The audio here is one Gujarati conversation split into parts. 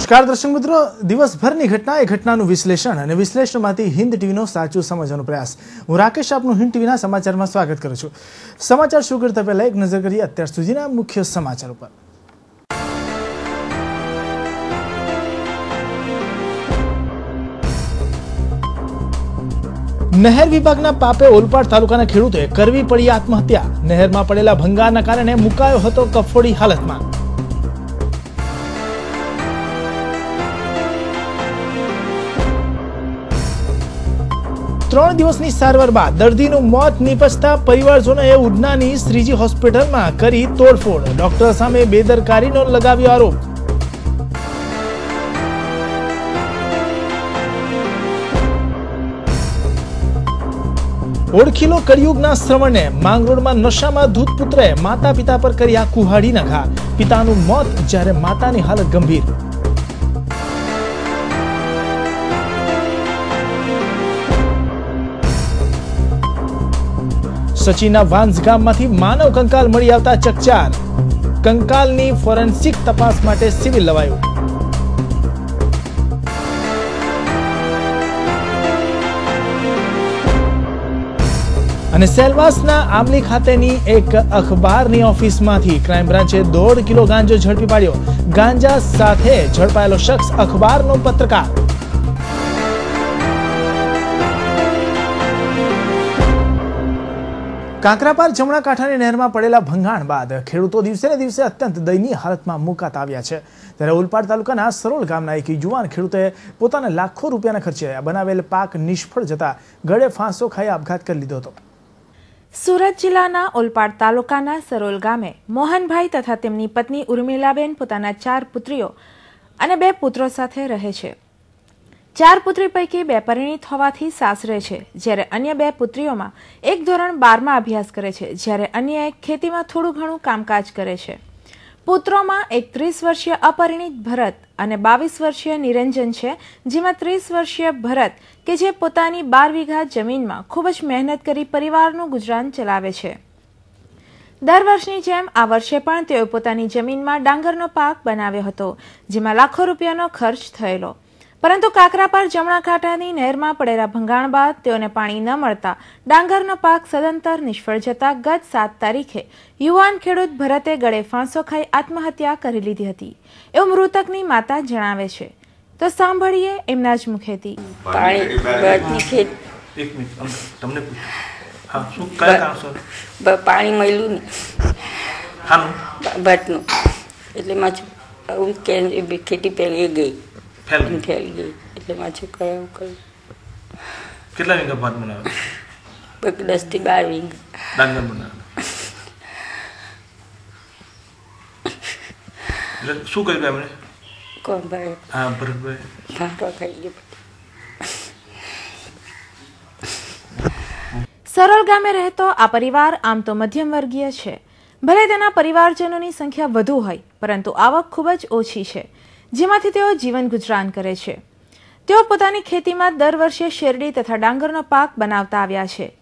નમસ્કાર દર્શક મિત્રો. દિવસભરની ઘટના એ ઘટનાનું વિશ્લેષણ અને વિશ્લેષણમાંથી હિન્દ ટીવીનો સાચું સમજવાનો પ્રયાસ. હું રાકેશ આપનું હિન્દ ટીવીના સમાચારમાં સ્વાગત કરું છું. સમાચાર શું કરતા પહેલા એક નજર કરીએ અત્યાર સુધીના મુખ્ય સમાચાર ઉપર. નહેર વિભાગના પાપે ઓલપાડ તાલુકાના ખેડૂતોએ કરવી પડી આત્મહત્યા. નહેરમાં પડેલા ભંગારના કારણે મુકાયો હતો કફોડી હાલતમાં. ત્રણ દિવસની સારવાર બાદ દર્દીનું મોત નિપજતા પરિવારજનોએ ઉડનાની શ્રીજી હોસ્પિટલમાં કરી તોડફોડ. ડોક્ટર સામે બેદરકારીનો લગાવ્યો આરોપ. ઓળખીલો કળિયુગના શ્રવણને માંગરોળમાં નશામાં ધૂત પુત્રએ માતા પિતા પર કર્યા કુહાડીના ઘા. પિતાનું મોત જ્યારે માતાની હાલત ગંભીર. સચીના વાંઝ ગામમાંથી માનવ કંકાલ મળી આવતા ચકચાર. કંકાલની ફોરેન્સિક તપાસ માટે સિવિલ લવાયું. અને સેલવાસના આમલી ખાતેની એક અખબારની ઓફિસમાંથી ક્રાઇમ બ્રાન્ચે દોઢ કિલો ગાંજો ઝડપી પાડ્યો. ગાંજા સાથે ઝડપાયેલો શખ્સ અખબારનો પત્રકાર. કાંકરાપાર જમણા કાંઠાની નહેરમાં પડેલા ભંગાણ બાદ ખેડૂતો દિવસે ને દિવસે અત્યંત દયનીય હાલતમાં મુકાતા આવ્યા છે. ત્યારે ઓલપાડ તાલુકાના સરોલ ગામના એક યુવાન ખેડૂતે પોતાના લાખો રૂપિયાના ખર્ચે બનાવેલ પાક નિષ્ફળ જતા ગળે ફાંસો ખાઈ આપઘાત કરી લીધો હતો. સુરત જિલ્લાના ઓલપાડ તાલુકાના સરોલ ગામે મોહનભાઈ તથા તેમની પત્ની ઉર્મિલાબેન પોતાના ચાર પુત્રીઓ અને બે પુત્રો સાથે રહે છે. ચાર પુત્રી પૈકી બે પરિણીત હોવાથી સાસરે છે. જ્યારે અન્ય બે પુત્રીઓમાં એક ધોરણ બારમાં અભ્યાસ કરે છે, જ્યારે અન્ય એક ખેતીમાં થોડું ઘણું કામકાજ કરે છે. પુત્રોમાં એક ત્રીસ વર્ષીય અપરિણીત ભરત અને બાવીસ વર્ષીય નિરંજન છે, જેમાં ત્રીસ વર્ષીય ભરત કે જે પોતાની બાર વીઘા જમીનમાં ખૂબ જ મહેનત કરી પરિવારનું ગુજરાન ચલાવે છે. દર વર્ષની જેમ આ વર્ષે પણ તેઓ પોતાની જમીનમાં ડાંગરનો પાક બનાવ્યો હતો, જેમાં લાખો રૂપિયાનો ખર્ચ થયેલો. પરંતુ કાકરાપાર જમણા કાંઠાની નહેરમાં પડેલા ભંગાણ બાદ તેઓને પાણી ન મળતા ડાંગરનો પાક સદંતર નિષ્ફળ જતા ગત સાત તારીખે યુવાન ખેડૂત ભરતે ગળે ફાંસો ખાઈ આત્મહત્યા કરી લીધી હતી. એવું મૃતકની માતા જણાવે છે. તો સાંભળીએ એમના જ મુખેથી. તમને હા શું કયા પાણી મળ્યું ને ભટનું. એટલે કે ખેતી પહેલી ગઈ. ફેલ ગઈ એટલે માછું કરાવું કર્યું કેટલા વીઘા ભાત બનાવે? બક દસથી બાર વીઘ. ડાંગર બનાવે. શું કર્યું એમણે? કોણ ભાઈ? હા ભરતભાઈ. ફાંટવા ખાઈ ગયો. સરળ ગામે રહેતો આ પરિવાર આમ તો મધ્યમ વર્ગીય છે. ભલે તેના પરિવારજનોની સંખ્યા વધુ હોય પરંતુ આવક ખૂબ જ ઓછી છે. જેમાંથી તેઓ જીવન ગુજરાન કરે છે. તેઓ પોતાની ખેતીમાં દર વર્ષે શેરડી તથા ડાંગરનો પાક બનાવતા આવ્યા છે.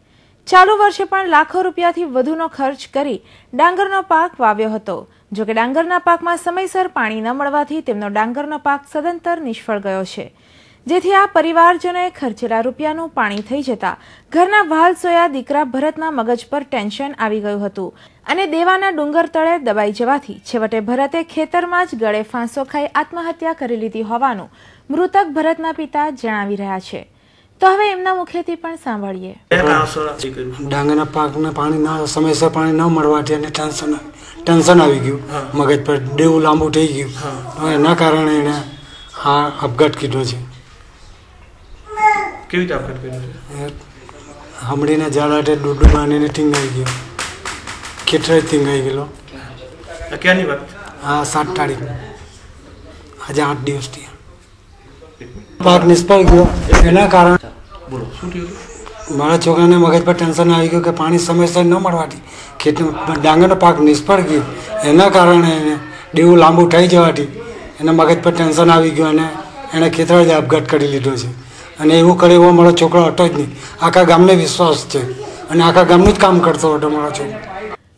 ચાલુ વર્ષે પણ લાખો રૂપિયાથી વધુનો ખર્ચ કરી ડાંગરનો પાક વાવ્યો હતો. જોકે ડાંગરના પાકમાં સમયસર પાણી ન મળવાથી તેમનો ડાંગરનો પાક સદંતર નિષ્ફળ ગયો છે. જેથી આ પરિવારજનોએ ખર્ચેલા રૂપિયાનું પાણી થઈ જતા ઘરના વાલ સોયા દીકરા ભરતના મગજ પર ટેન્શન આવી ગયું હતું અને દેવાના ડુંગર તળે દબાઈ જવાથી છેવટે ભરતે ખેતરમાં જ ગળે ફાંસો ખાઈ આત્મહત્યા કરી લીધી હોવાનું મૃતક ભરતના પિતા જણાવી રહ્યા છે. તો હવે એમના મુખેથી પણ સાંભળીએ. ડાંગરના પાકને પાણી ના સમયસર પાણી ન મળવાથી એને ટેન્શન ટેન્શન આવી ગયું. મગજ પર દેવું લાંબુ થઈ ગયું. એના કારણે એણે આ અપઘાત કીધો છે. કેવી રીતે આપઘાત કર્યો હમડીને ઝાડાટે ડૂડું બાંધીને ટીંગાઈ ગયો. ખેતરે ટીંગાઈ ગયેલો. ક્યાંની વાત? હા સાત તારીખ આજે આઠ દિવસથી પાક નિષ્ફળ ગયો. એના કારણે બોલો શું થયું મારા છોકરાને મગજ પર ટેન્શન આવી ગયું કે પાણી સમયસર ન મળવાથી ખેતી ડાંગરનો પાક નિષ્ફળ ગયો. એના કારણે એને દેવું લાંબુ થઈ જવાથી એના મગજ પર ટેન્શન આવી ગયું અને એણે ખેતર જ આપઘાત કરી લીધો છે. અને એવું કરે એવો મારો છોકરો હતો જ નહીં. આખા ગામને વિશ્વાસ છે. અને આખા ગામનું જ કામ કરતો હતો મારો છોકરો.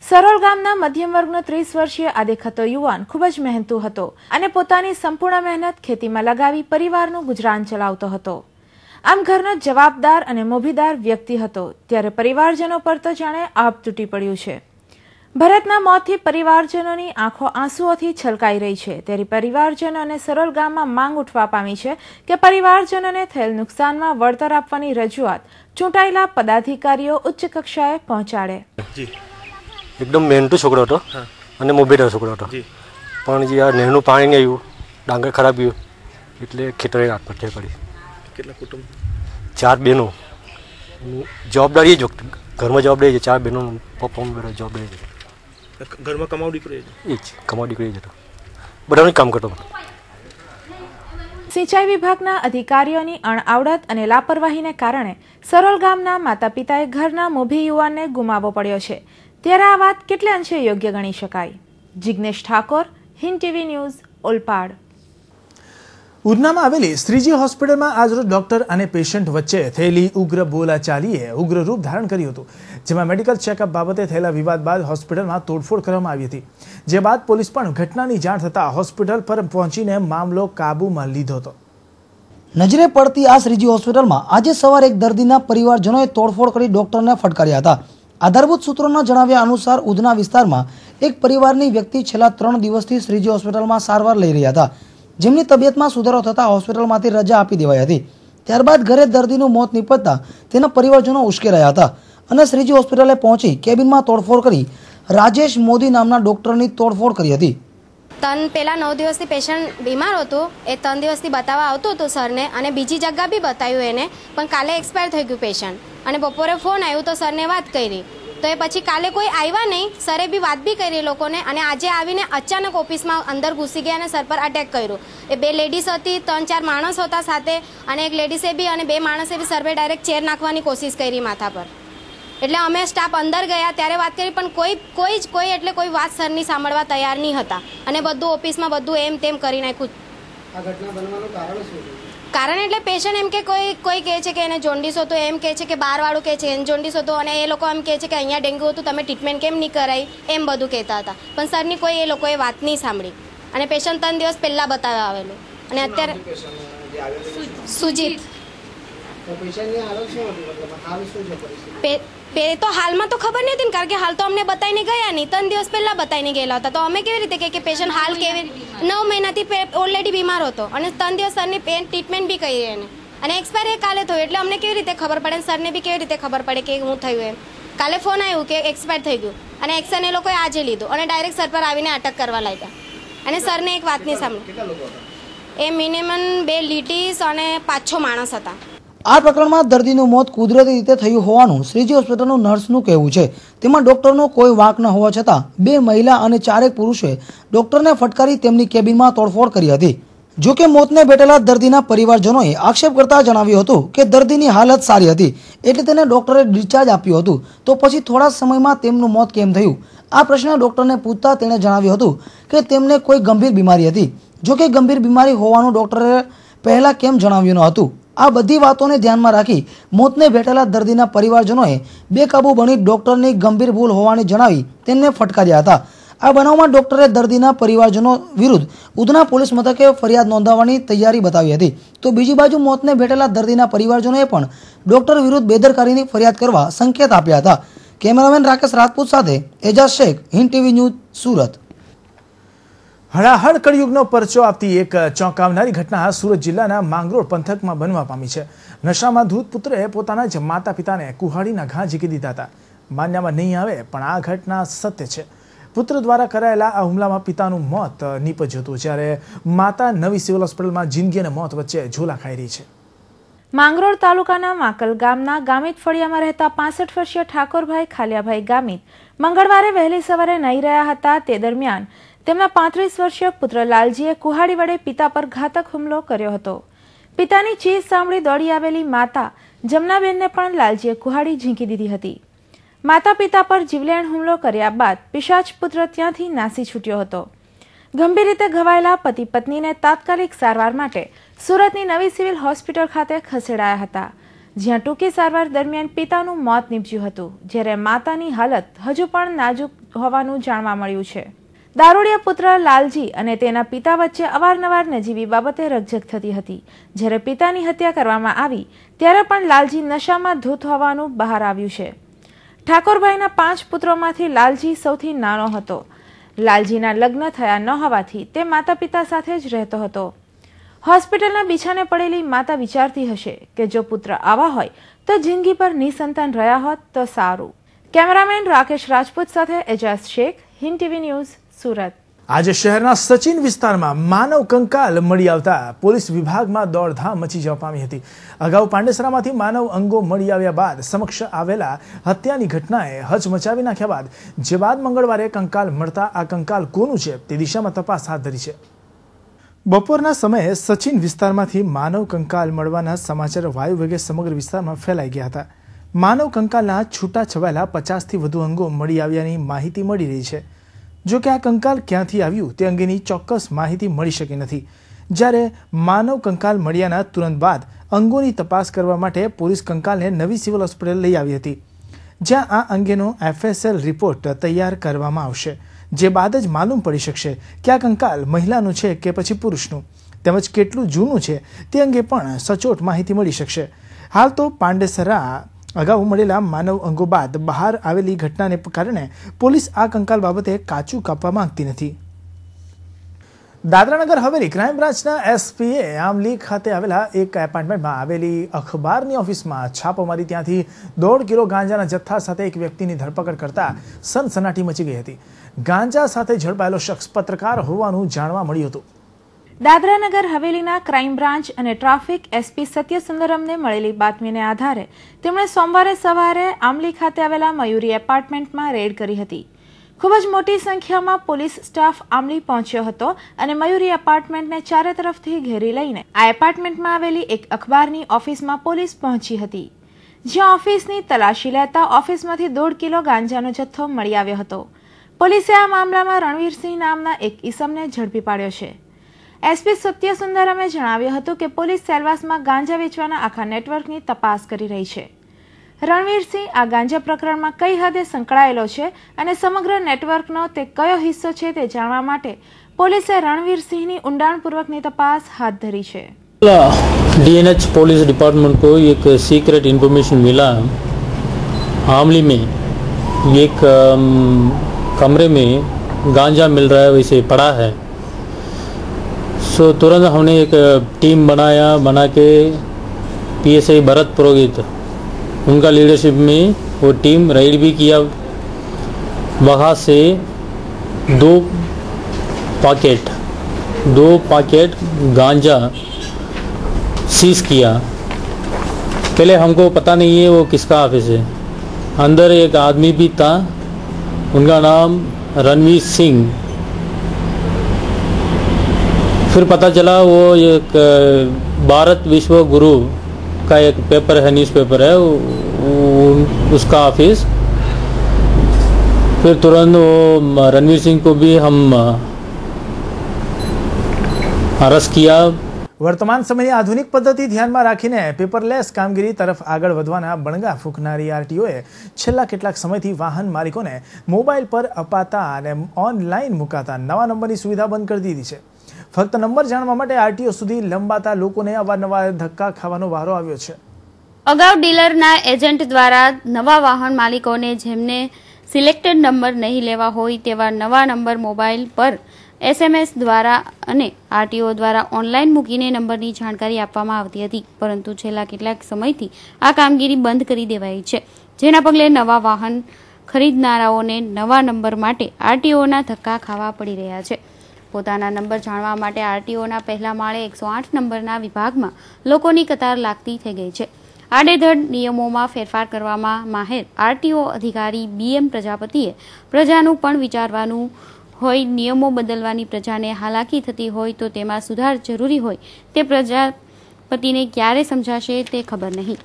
સરોલ ગામના મધ્યમ વર્ગનો ત્રીસ વર્ષીય આ દેખાતો યુવાન ખૂબ જ મહેનતુ હતો અને પોતાની સંપૂર્ણ મહેનત ખેતીમાં લગાવી પરિવારનું ગુજરાન ચલાવતો હતો. આમ ઘરનો જવાબદાર અને મોભીદાર વ્યક્તિ હતો. ત્યારે પરિવારજનો પર તો જાણે આપ તૂટી પડ્યું છે. ભરતના મોતથી પરિવારજનોની આંખો આંસુઓથી છલકાઈ રહી છે. ત્યારે પરિવારજનો અને સરોલ ગામમાં માંગ ઉઠવા પામી છે કે પરિવારજનોને થયેલ નુકસાનમાં વળતર આપવાની રજૂઆત ચૂંટાયેલા પદાધિકારીઓ ઉચ્ચ કક્ષાએ પહોંચાડે. એકદમ મહેનતુ છોકરો હતો અને મોભેદાર છોકરો હતો. પણ જે આ નહેરનું પાણી નહીં આવ્યું ડાંગર ખરાબ ગયું એટલે ખેતરે આત્મહત્યા કરી. કેટલા કુટુંબ? ચાર બહેનો. જવાબદારી જ ઘરમાં જવાબદારી છે ચાર બહેનો પપ્પા જોબ જવાબદારી છે. ઘરમાં કમાવ દીકરી એ જ કમાવા દીકરી જ હતો. બધાનું કામ કરતો સિંચાઈ વિભાગના અધિકારીઓની અણઆવડત અને લાપરવાહીને કારણે સરોલ ગામના માતા પિતાએ ઘરના મોભી યુવાનને ગુમાવવો પડ્યો છે. ત્યારે આ વાત કેટલે અંશે યોગ્ય ગણી શકાય? Jignesh Thakor Hind TV news Olpad. ઉધનામાં આવેલી શ્રીજી હોસ્પિટલમાં આજરોજ ડોક્ટર અને પેશન્ટ વચ્ચે થયેલી ઉગ્ર બોલાચાલીએ ઉગ્ર રૂપ ધારણ કર્યું હતું, જેમાં મેડિકલ ચેકઅપ બાબતે થયેલા વિવાદ બાદ હોસ્પિટલમાં તોડફોડ કરવામાં આવી હતી, જે બાદ પોલીસ પણ ઘટનાની જાણ થતાં હોસ્પિટલ પર પહોંચીને મામલો કાબૂમાં લીધો હતો. નજરે પડતી આ શ્રીજી હોસ્પિટલમાં આજે સવારે એક દર્દીના પરિવારજનોએ તોડફોડ કરી ડોક્ટરને ફટકાર્યા હતા. આધારભૂત સૂત્રોના જણાવ્યા અનુસાર ઉધના વિસ્તારમાં એક પરિવારની વ્યક્તિ છેલ્લા ત્રણ દિવસથી શ્રીજી હોસ્પિટલમાં સારવાર લઈ રહ્યા હતા. જેમની તબિયતમાં સુધારો થતાં હોસ્પિટલમાંથી રજા આપી દેવાઈ હતી. ત્યારબાદ ઘરે દર્દીનું મોત નીપજતા તેના પરિવારજનો ઉશ્કેરાયા હતા અને શ્રીજી હોસ્પિટલે પહોંચી કેબિનમાં તોડફોડ કરી રાજેશ મોદી નામના ડોક્ટરની તોડફોડ કરી હતી. તન પહેલા નવ દિવસથી પેશન્ટ બીમાર હતું, એ ત્રણ દિવસથી બતાવવા આવતું હતું સરને અને બીજી જગ્યા બી બતાવ્યું એને, પણ કાલે એક્સપાયર થઈ ગયું પેશન્ટ. અને બપોરે ફોન આવ્યો તો સરને વાત કરી. તો એ પછી કાલે કોઈ આવ્યા નહીં. સરે બી વાત બી કરી લોકોને અને આજે આવીને અચાનક ઓફિસમાં અંદર ઘૂસી ગયા અને સર પર અટેક કર્યું. એ બે લેડીઝ હતી, ત્રણ ચાર માણસ હતા સાથે અને એક લેડીઝે બી અને બે માણસે બી સર પર ડાયરેક્ટ ચેર નાખવાની કોશિશ કરી માથા પર. એટલે અમે સ્ટાફ અંદર ગયા, ત્યારે વાત કરી, પણ કોઈ કોઈ જ, કોઈ એટલે કોઈ વાત સરની સાંભળવા તૈયાર નહીં હતા. અને બધું ઓફિસમાં બધું એમ તેમ કરી નાખ્યું. કારણ એટલે પેશન્ટ એમ કે કોઈ કોઈ કહે છે કે એને જોન્ડિસ હતો એમ કહે છે કે બારવાળું કહે છે એને જોન્ડિસ હતો અને એ લોકો એમ કહે છે કે અહીંયા ડેન્ગ્યુ હતું તમે ટ્રીટમેન્ટ કેમ નહીં કરાય? એમ બધું કહેતા હતા. પણ સરની કોઈ એ લોકોએ વાત નહીં સાંભળી. અને પેશન્ટ ત્રણ દિવસ પહેલાં બતાવવા આવેલું. અને અત્યારે સુજીત. તો હાલમાં તો ખબર નહીં હતી ને કારણ કે હાલ તો અમને બતાવીને ગયા નહીં. ત્રણ દિવસ પહેલાં બતાવીને ગયેલા હતા. તો અમે કેવી રીતે કે પેશન્ટ હાલ કેવી નવ મહિનાથી ઓલરેડી બીમાર હતો. અને ત્રણ દિવસ સરની પેન ટ્રીટમેન્ટ બી કરી એને. અને એક્સપાયર એ કાલે થયું. એટલે અમને કેવી રીતે ખબર પડે અને સરને બી કેવી રીતે ખબર પડે કે હું થયું એમ. કાલે ફોન આવ્યું કે એક્સપાયર થઈ ગયું. અને એક્શન એ લોકોએ આજે લીધું. અને ડાયરેક્ટ સર પર આવીને અટક કરવા લાગ્યા. અને સરને એક વાત નહીં સાંભળી. એ મિનિમમ બે લીટીસ અને પાંચ છ માણસ હતા. આ પ્રકરણમાં દર્દીનું મોત કુદરતી રીતે થયું હોવાનું શ્રીજી હોસ્પિટલનું નર્સનું કહેવું છે. તેમાં ડોક્ટરનો કોઈ વાંક ન હોવા છતાં બે મહિલા અને ચારેક પુરુષે ડોક્ટરને ફટકારી તેમની કેબિનમાં તોડફોડ કરી હતી. જો કે મોતને ભેટેલા દર્દીના પરિવારજનોએ આક્ષેપ કરતા જણાવ્યું હતું કે દર્દીની હાલત સારી હતી એટલે તેને ડોક્ટરે ડિસ્ચાર્જ આપ્યું હતું. તો પછી થોડા સમયમાં તેમનું મોત કેમ થયું? આ પ્રશ્ન ડોક્ટરને પૂછતા તેણે જણાવ્યું હતું કે તેમને કોઈ ગંભીર બીમારી હતી. જો કે ગંભીર બીમારી હોવાનું ડોક્ટરે પહેલા કેમ જણાવ્યું ન હતું? આ બધી વાતોને ધ્યાનમાં રાખી મોતને ભેટેલા દર્દીના પરિવારજનોએ બેકાબુ બની ડોક્ટરની ગંભીર ભૂલ હોવાની જણાવી તેમને ફટકાર્યા હતા. આ બનાવમાં ડોક્ટરે દર્દીના પરિવારજનો વિરુદ્ધ ઉધના પોલીસ મથકે ફરિયાદ નોંધાવવાની તૈયારી બતાવી હતી. તો બીજી બાજુ મોતને ભેટેલા દર્દીના પરિવારજનોએ પણ ડોક્ટર વિરુદ્ધ બેદરકારીની ફરિયાદ કરવા સંકેત આપ્યા હતા. કેમેરામેન રાકેશ રાજપૂત સાથે એજાઝ શેખ, હિન્દ ટીવી ન્યૂઝ, સુરત. હળાહળ કળયુગનો પરચો આપતી એક ચોંકાવનારી ઘટના સુરત જિલ્લાના માંગરોળ પંથકમાં બનવા પામી છે. નશામાં ધૂત પુત્રએ પોતાના જ માતા પિતાને કુહાડીના ઘા ઝીકી દીધા હતા. માન્યામાં નહીં આવે, પણ આ ઘટના સત્ય છે. પુત્ર દ્વારા કરાયેલા આ હુમલામાં પિતાનું મોત નીપજ્યું હતું, જ્યારે માતા નવી સિવિલ હોસ્પિટલમાં જિંદગી અને મોત વચ્ચે ઝોલા ખાઈ રહી છે. માંગરોળ તાલુકાના માકલ ગામના ગામિત ફળિયામાં રહેતા પાસઠ વર્ષીય ઠાકોરભાઈ ખાલિયાભાઈ ગામિત મંગળવારે વહેલી સવારે નહીં રહ્યા હતા. તે દરમિયાન તેમના પાંત્રીસ વર્ષીય પુત્ર લાલજીએ કુહાડી વડે પિતા પર ઘાતક હુમલો કર્યો હતો. પિતાની ચીસ સાંભળી દોડી આવેલી માતા જમનાબેનને પણ લાલજીએ કુહાડી ઝીંકી દીધી હતી. માતા પિતા પર જીવલેણ હુમલો કર્યા બાદ પિશાચ પુત્ર ત્યાંથી નાસી છૂટ્યો હતો. ગંભીર રીતે ઘવાયેલા પતિ પત્નીને તાત્કાલિક સારવાર માટે સુરતની નવી સિવિલ હોસ્પિટલ ખાતે ખસેડાયા હતા, જ્યાં ટૂંકી સારવાર દરમિયાન પિતાનું મોત નીપજ્યું હતું, જ્યારે માતાની હાલત હજુ પણ નાજુક હોવાનું જાણવા મળ્યું છે. દારૂડિયા પુત્ર લાલજી અને તેના પિતા વચ્ચે અવારનવાર નજીવી બાબતે રકઝક થતી હતી. જ્યારે પિતાની હત્યા કરવામાં આવી, ત્યારે પણ લાલજી નશામાં ધૂત હોવાનું બહાર આવ્યું છે. ઠાકોરભાઈના પાંચ પુત્રોમાંથી લાલજી સૌથી નાનો હતો. લાલજીના લગ્ન થયા ન હોવાથી તે માતા પિતા સાથે જ રહેતો હતો. હોસ્પિટલના બિછાને પડેલી માતા વિચારતી હશે કે જો પુત્ર આવા હોય, તો જિંદગી પર નિસંતાન રહ્યા હોત તો સારું. કેમેરામેન રાકેશ રાજપૂત સાથે એજાઝ શેખ, હિન્દ ટીવી ન્યૂઝ સુરત. આજે શહેરના સચિન વિસ્તારમાં માનવ કંકાલ મળી આવતા પોલીસ વિભાગમાં દોડધામ મચી જવા પામી હતી. અગાઉ પાંડેસરામાંથી માનવ અંગો મળી આવ્યા બાદ સમક્ષ આવેલા હત્યાની ઘટનાએ હચ મચાવી નાખ્યા બાદ જે બાદ મંગળવારે કંકાલ મળતા આ કંકાલ કોનું છે તે દિશામાં તપાસ હાથ ધરી છે. બપોરના સમયે સચિન વિસ્તારમાંથી માનવ કંકાલ મળવાના સમાચાર વાયુ વેગે સમગ્ર વિસ્તારમાં ફેલાઈ ગયા હતા. માનવ કંકાલના છૂટા છવાયેલા પચાસથી વધુ અંગો મળી આવ્યાની માહિતી મળી રહી છે. જો કે આ કંકાલ ક્યાંથી આવ્યું તે અંગેની ચોક્કસ માહિતી મળી શકી નથી. જ્યારે માનવ કંકાલ મળ્યાના તુરંત બાદ અંગોની તપાસ કરવા માટે પોલીસ કંકાલને નવી સિવિલ હોસ્પિટલ લઈ આવી હતી, જ્યાં આ અંગેનો એફએસએલ રિપોર્ટ તૈયાર કરવામાં આવશે, જે બાદ જ માલુમ પડી શકશે કે આ કંકાલ મહિલાનું છે કે પછી પુરુષનું. તેમજ કેટલું જૂનું છે તે અંગે પણ સચોટ માહિતી મળી શકશે. હાલ તો પાંડેસરા અગાઉ મળેલા માનવ અંગો બાદ બહાર આવેલી ઘટનાને કારણે પોલીસ આ કંકાલ બાબતે કાચું કાપવા માંગતી નથી. દાદરાનગર હવેલી ક્રાઇમ બ્રાન્ચના એસપીએ આમલી ખાતે આવેલા એક એપાર્ટમેન્ટમાં આવેલી અખબારની ઓફિસમાં છાપો મારી ત્યાંથી દોઢ કિલો ગાંજાના જથ્થા સાથે એક વ્યક્તિની ધરપકડ કરતા સનસનાટી મચી ગઈ હતી. ગાંજા સાથે ઝડપાયેલો શખ્સ પત્રકાર હોવાનું જાણવા મળ્યું હતું. દાદરાનગર હવેલીના ક્રાઇમ બ્રાન્ચ અને ટ્રાફિક એસપી સત્યસુંદરમને મળેલી બાતમીને આધારે તેમણે સોમવારે સવારે આમલી ખાતે આવેલા મયુરી એપાર્ટમેન્ટમાં રેડ કરી હતી. ખૂબ જ મોટી સંખ્યામાં પોલીસ સ્ટાફ આમલી પહોંચ્યો હતો અને મયુરી એપાર્ટમેન્ટને ચારે તરફથી ઘેરી લઈને આ એપાર્ટમેન્ટમાં આવેલી એક અખબારની ઓફિસમાં પોલીસ પહોંચી હતી. જ્યાં ઓફિસની તલાશી લેતા ઓફિસમાંથી દોઢ કિલો ગાંજાનો જથ્થો મળી આવ્યો હતો. પોલીસે આ મામલામાં રણવીરસિંહ નામના એક ઈસમને ઝડપી પાડ્યો છે. એસપી સત્યસુંદરમે જણાવ્યું હતું કે પોલીસ સેલવાસમાં ગાંજા વેચવાના આખા નેટવર્કની તપાસ કરી રહી છે રણવીરસિંહ આ ગાંજા પ્રકરણમાં કઈ હદે સંકળાયેલો છે અને સમગ્ર નેટવર્કનો તે કયો હિસ્સો છે તે જાણવા માટે પોલીસે રણવીરસિંહની ઊંડાણપૂર્વકની તપાસ હાથ ધરી છે डीएनएच पुलिस डिपार्टमेंट को एक सीक्रेट इन्फॉर्मेशन मिला आमली में एक अम, कमरे में गांजा मिल रहा है वैसे पड़ा है सो तुरंत हमने एक टीम बनाया, बना के पीएसआई भरत पुरोहित, उनका लीडरशिप में वो टीम राइड भी किया। वहाँ से दो पैकेट दो पैकेट गांजा सीज किया। पहले हमको पता नहीं है वो किसका ऑफ़िस है। अंदर एक आदमी भी था, उनका नाम रणवीर सिंह। फिर पता चला वो एक अ, भारत विश्व गुरु का एक पेपर है न्यूज़पेपर है वो- वो- उसका ऑफिस फिर तुरंत वो रणवीर सिंह को भी हम अरेस्ट किया વર્તમાન સમયની આધુનિક પદ્ધતિ ધ્યાનમાં રાખીને પેપરલેસ કામગીરી તરફ આગળ વધવાના બણગા ફૂંકનારી આરટીઓએ છેલ્લા કેટલાક સમયથી વાહન માલિકોને મોબાઈલ પર અપાતા અને ઓનલાઈન મુકાતા નવા નંબરની સુવિધા બંધ કરી દીધી છે ફક્ત નંબર જાણવા માટે આરટીઓ સુધી લંબાતા લોકોને અવારનવાર ધક્કા ખાવાનો વારો આવ્યો છે. અગાઉ ડીલરના એજન્ટ દ્વારા નવા વાહન માલિકોને જેમને સિલેક્ટેડ નંબર નહીં લેવા હોય તેવા નવા નંબર મોબાઈલ પર એસએમએસ દ્વારા અને આરટીઓ દ્વારા ઓનલાઈન મૂકીને નંબરની જાણકારી આપવામાં આવતી હતી. પરંતુ છેલ્લા કેટલાક સમયથી આ કામગીરી બંધ કરી દેવાઈ છે. જેના પગલે નવા વાહન ખરીદનારાઓને નવા નંબર માટે આરટીઓના ધક્કા ખાવા પડી રહ્યા છે. પોતાના નંબર જાણવા માટે આરટીઓના પહેલા માળે એકસો આઠ નંબરના વિભાગમાં લોકોની કતાર લાગતી થઈ ગઈ છે. આડેધડ નિયમોમાં ફેરફાર કરવામાં માહેર આરટીઓ અધિકારી બીએમ પ્રજાપતિએ પ્રજાનું પણ વિચારવાનું હોય, નિયમો બદલવાની પ્રજાને હાલાકી થતી હોય તો તેમાં સુધાર જરૂરી હોય તે પ્રજાપતિને ક્યારે સમજાશે તે ખબર નહીં.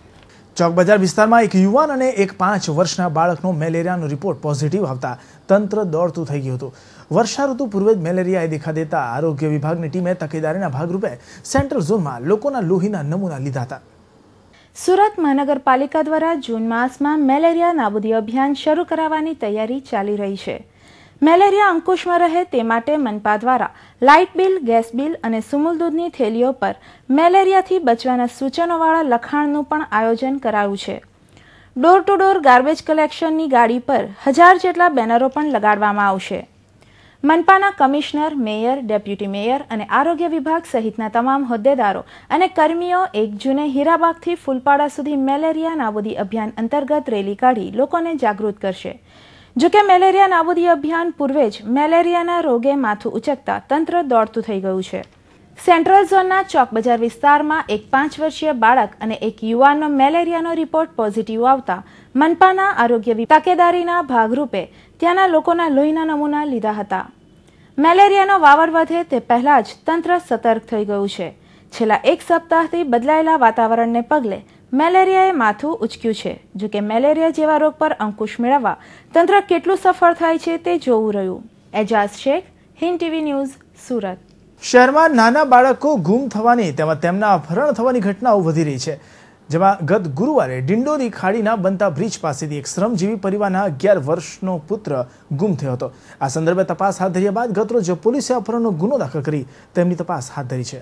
ચોક બજાર વિસ્તારમાં એક યુવાન અને એક પાંચ વર્ષના બાળકનો મેલેરિયાનો રિપોર્ટ પોઝિટિવ આવતા તંત્ર દોડતું થઈ ગયું હતું. વર્ષા ઋતુ પૂર્વે જ મેલેરિયાએ દેખા દેતા આરોગ્ય વિભાગની ટીમે તકેદારીના ભાગરૂપે સેન્ટ્રલ ઝોનમાં લોકોના લોહીના નમૂના લીધા હતા. સુરત મહાનગરપાલિકા દ્વારા જૂન માસમાં મેલેરિયા નાબૂદી અભિયાન શરૂ કરાવવાની તૈયારી ચાલી રહી છે. મેલેરિયા અંકુશમાં રહે તે માટે મનપા દ્વારા લાઇટ બિલ, ગેસ બિલ અને સુમૂલ દૂધની થેલીઓ પર મેલેરિયાથી બચવાના સૂચનોવાળા લખાણનું પણ આયોજન કરાયું છે. ડોર ટુ ડોર ગાર્બેજ કલેક્શનની ગાડી પર હજાર જેટલા બેનરો પણ લગાડવામાં આવશે. મનપાના કમિશનર, મેયર, ડેપ્યુટી મેયર અને આરોગ્ય વિભાગ સહિતના તમામ હોદ્દેદારો અને કર્મીઓ એક જૂને હીરાબાગથી ફૂલપાડા સુધી મેલેરિયા નાબૂદી અભિયાન અંતર્ગત રેલી કાઢી લોકોને જાગૃત કરશે. જોકે મેલેરિયા નાબૂદી અભિયાન પૂર્વે જ મેલેરિયાના રોગે માથું ઉચકતા તંત્ર દોડતું થઈ ગયું છે. સેન્ટ્રલ ઝોનના ચોક બજાર વિસ્તારમાં એક પાંચ વર્ષીય બાળક અને એક યુવાનનો મેલેરિયાનો રિપોર્ટ પોઝિટિવ આવતા મનપાના આરોગ્ય તકેદારીના ભાગરૂપે ત્યાંના લોકોના લોહીના નમૂના લીધા હતા. મેલેરિયાનો વાવર વધે તે પહેલા જ તંત્ર સતર્ક થઈ ગયું છે. છેલ્લા એક સપ્તાહથી બદલાયેલા વાતાવરણને પગલે મેલેરિયાએ માથું ઉચક્યું છે. જો કે મેલેરિયા જેવા રોગ પર અંકુશ મેળવવા તંત્ર કેટલું સફળ થાય છે તે જોવું રહ્યું. Ejaz Shaikh, Hind TV news, Surat. શહેરમાં નાના બાળકો ગુમ થવાની તેમજ તેમના અપહરણ થવાની ઘટનાઓ વધી રહી છે. જેમાં ગત ગુરુવારે ડિંડોરી ખાડીના બનતા બ્રિજ પાસેથી એક શ્રમજીવી પરિવારના અગિયાર વર્ષનો પુત્ર ગુમ થયો હતો. આ સંદર્ભે તપાસ હાથ ધર્યા બાદ ગતરોજ પોલીસે અપહરણનો ગુનો દાખલ કરી તેમની તપાસ હાથ ધરી છે.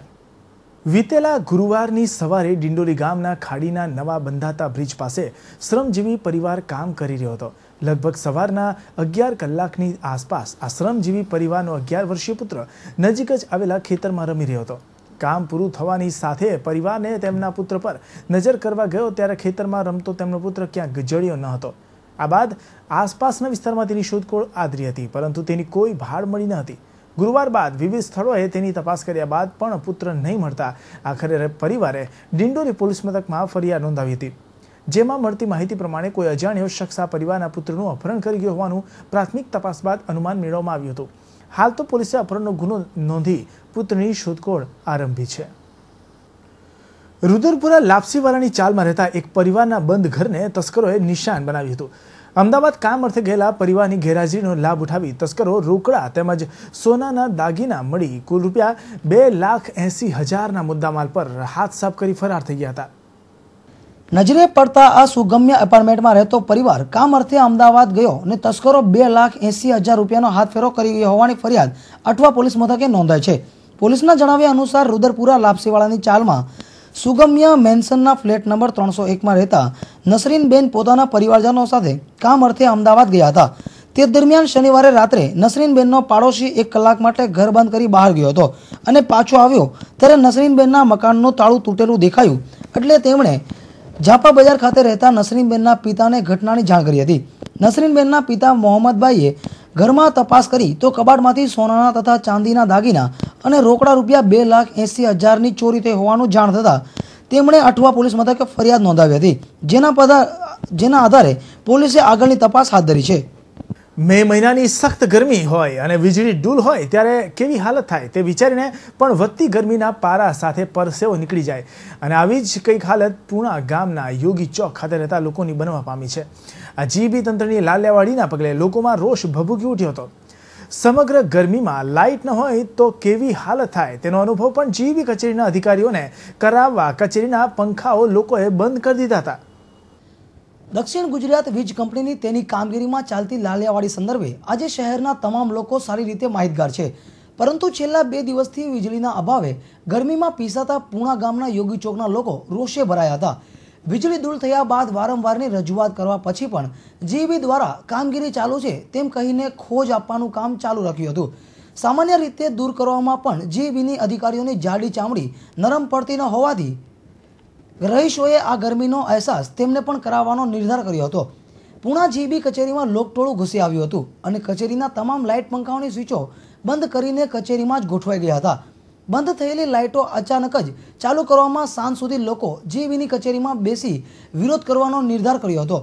વીતેલા ગુરુવારની સવારે ડિંડોરી ગામના ખાડીના નવા બંધાતા બ્રિજ પાસે શ્રમજીવી પરિવાર કામ કરી રહ્યો હતો. લગભગ સવારના અગિયાર કલાકની આસપાસ આ શ્રમજીવી પરિવારનો અગિયાર વર્ષીય પુત્ર નજીક જ આવેલા ખેતરમાં રમી રહ્યો હતો. કામ પૂરું થવાની સાથે પરિવારને તેમના પુત્ર પર નજર કરવા ગયો ત્યારે ખેતરમાં રમતો તેમનો પુત્ર ક્યાંક જળ્યો ન હતો. આ બાદ આસપાસના વિસ્તારમાં તેની શોધખોળ આદરી હતી, પરંતુ તેની કોઈ ભાળ મળી ન હતી. ગુરુવાર બાદ વિવિધ સ્થળોએ તેની તપાસ કર્યા બાદ પણ પુત્ર નહીં મળતા આખરે પરિવારે ડિંડોરી પોલીસ મથકમાં ફરિયાદ નોંધાવી હતી. જેમાં મળતી માહિતી પ્રમાણે કોઈ અજાણ્યો શખ્સ આ પરિવારના પુત્રનું અપહરણ કરી ગયો હોવાનું પ્રાથમિક તપાસ બાદ અનુમાન મેળવવામાં આવ્યું હતું. હાલ તો પોલીસે અપહરણનો ગુનો નોંધી પુત્રની શોધખોળ આરંભી છે. રુદરપુરા લાપસીવાલાની ચાલમાં રહેતા એક પરિવારના બંધ ઘરને તસ્કરોએ નિશાન બનાવ્યું હતું. અમદાવાદ કામ અર્થે ગયેલા પરિવારની ગેરહાજરીનો લાભ ઉઠાવી તસ્કરો રોકડા તેમજ સોનાના દાગીના મળી કુલ રૂપિયા બે લાખ એસી હજારના મુદ્દામાલ પર હાથ સાફ કરી ફરાર થઈ ગયા હતા. નજરે પડતા આ સુગમ્ય એપાર્ટમેન્ટમાં રહેતો પરિવાર કામ અર્થે અમદાવાદ ગયો અને તસ્કરો બે લાખ એસી હજાર રૂપિયાનો હાથફેરો કરી ગયો હોવાની ફરિયાદ અઠવા પોલીસ મથકે નોંધાઈ છે. પોલીસના જણાવ્યા અનુસાર રુદરપુરા લાપસીવાળાની ચાલમાં સુગમ્ય મેન્શનના ફ્લેટ નંબર ત્રણસો એકમાં રહેતા નસરીનબેન પોતાના પરિવારજનો સાથે કામ અર્થે અમદાવાદ ગયા હતા. તે દરમિયાન શનિવારે રાત્રે નસરીનબેનનો પાડોશી એક કલાક માટે ઘર બંધ કરી બહાર ગયો હતો અને પાછો આવ્યો ત્યારે નસરીનબેનના મકાનનું તાળું તૂટેલું દેખાયું. એટલે તેમણે ઝાપા બજાર ખાતે રહેતા નસરીનબેનના પિતાને ઘટનાની જાણ કરી હતી. નસરીનબેનના પિતા મોહમ્મદભાઈએ ઘરમાં તપાસ કરી તો કબાટમાંથી સોનાના તથા ચાંદીના દાગીના અને રોકડા રૂપિયા બે લાખ એંસી હજારની ચોરી થઈ હોવાનું જાણ થતાં તેમણે અઠવા પોલીસ મથકે ફરિયાદ નોંધાવી હતી. જેના પદા જેના આધારે પોલીસે આગળની તપાસ હાથ ધરી છે. મે મહિનાની સખ્ત ગરમી હોય અને વીજળી ડૂલ હોય, ત્યારે કેવી હાલત થાય તે વિચારીને પણ વધતી ગરમીના પારા સાથે પરસેવો નીકળી જાય. અને આવી જ કંઈક હાલત પૂણા ગામના યોગી ચોક ખાતે રહેતા લોકોની બનવા પામી છે. આ જીબી તંત્રની લાલ્યાવાડીના પગલે લોકોમાં રોષ ભભૂકી ઉઠ્યો હતો. સમગ્ર ગરમીમાં લાઇટ ન હોય તો કેવી હાલત થાય તેનો અનુભવ પણ જીબી કચેરીના અધિકારીઓને કરાવવા કચેરીના પંખાઓ લોકોએ બંધ કરી દીધા હતા. દક્ષિણ ગુજરાત વીજ કંપનીની તેની કામગીરીમાં ચાલતી લાલિયાવાડી સંદર્ભે આજે શહેરના તમામ લોકો સારી રીતે માહિતગાર છે. પરંતુ છેલ્લા બે દિવસથી વીજળીના અભાવે ગરમીમાં પીસાતા પૂણા ગામના યોગી ચોકના લોકો રોષે ભરાયા હતા. વીજળી દૂર થયા બાદ વારંવારની રજૂઆત કરવા પછી પણ જીબી દ્વારા કામગીરી ચાલુ છે તેમ કહીને ખોજ આપવાનું કામ ચાલુ રાખ્યું હતું. સામાન્ય રીતે દૂર કરવામાં પણ જીબીની અધિકારીઓની જાડી ચામડી નરમ પડતી ન હોવાથી રહીશોએ આ ગરમીનો અહેસાસ તેમને પણ કરાવવાનો નિર્ધાર કર્યો હતો. પૂણા જીબી કચેરીમાં લોકટોળું ઘૂસી આવ્યું હતું અને કચેરીના તમામ લાઇટ પંખાઓની સ્વિચો બંધ કરીને કચેરીમાં જ ગોઠવાઈ ગયા હતા. બંધ થયેલી લાઇટો અચાનક જ ચાલુ કરવામાં સાંજ સુધી લોકો જીબીની કચેરીમાં બેસી વિરોધ કરવાનો નિર્ધાર કર્યો હતો.